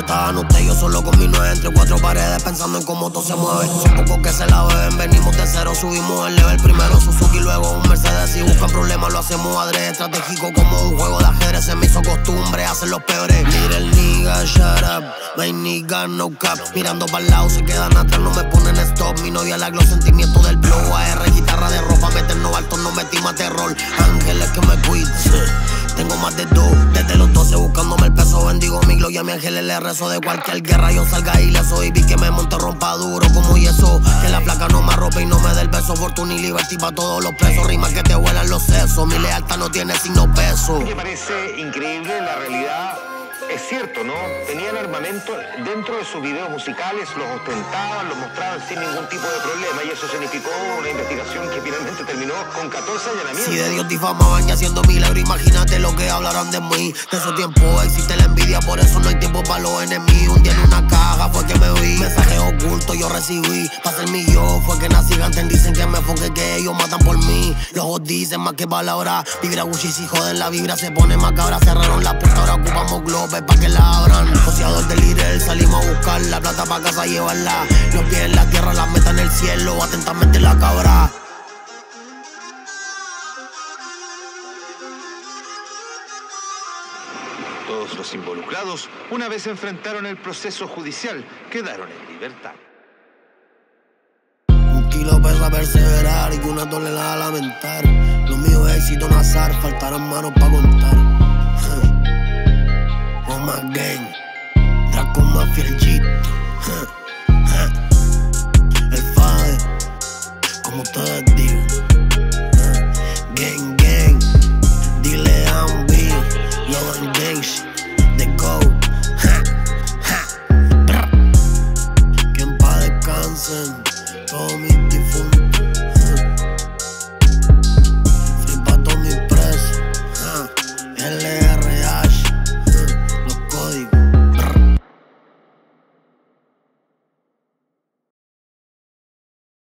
estaba usted, yo solo con mi nueve entre cuatro paredes pensando en cómo todo se mueve. Son pocos que se la beben, venimos de cero, subimos el level. Primero Suzuki, luego un Mercedes. Si buscan problemas, lo hacemos adrede. Estratégico como un juego de ajedrez. Se me hizo costumbre hacer los peores. Mira el nigga, shut up. My nigga, no cap. Mirando para el lado, se quedan atrás, no me ponen stop. Mi novia la los sentimientos del blow. AR, guitarra de ropa, meternos alto, no metimos terror. Ángeles que me cuiden. Tengo más de dos, desde los 12 buscándome el peso. Bendigo mi gloria, mi ángel le rezo de cualquier guerra. Yo salga y vi que me monto rompa duro como yeso. Que la placa no me arrope y no me dé el beso. Fortuna y libertad para todos los presos. Rimas que te vuelan los sesos. Mi lealtad no tiene signo peso. Me parece increíble la realidad es cierto, ¿no? Tenían armamento dentro de sus videos musicales, los ostentaban, los mostraban sin ningún tipo de problema y eso significó una investigación que finalmente terminó con 14 allanamientos. Si de Dios difamaban y haciendo milagros, imagínate lo que hablarán de mí. De esos tiempos existe la envidia, por eso no hay tiempo para los enemigos. Un día en una caja fue que me vi, mensaje oculto yo recibí. Para ser mi yo fue que nací antes, dicen que me fonque que ellos matan por mí. Los dicen más que palabras, vibra Gucci si joden la vibra se pone macabra. Cerraron la puerta, ahora globes pa' que la abran. Joseador del Irel, salimos a buscar la plata pa' casa llevarla. Los pies en la tierra, la meta en el cielo, atentamente la cabra. Todos los involucrados, una vez enfrentaron el proceso judicial, quedaron en libertad. Un kilo pesa perseverar y una tonelada lamentar. Lo mío es éxito no azar, faltarán manos para contar. Más gang, Draco más fiel El FADE, como ustedes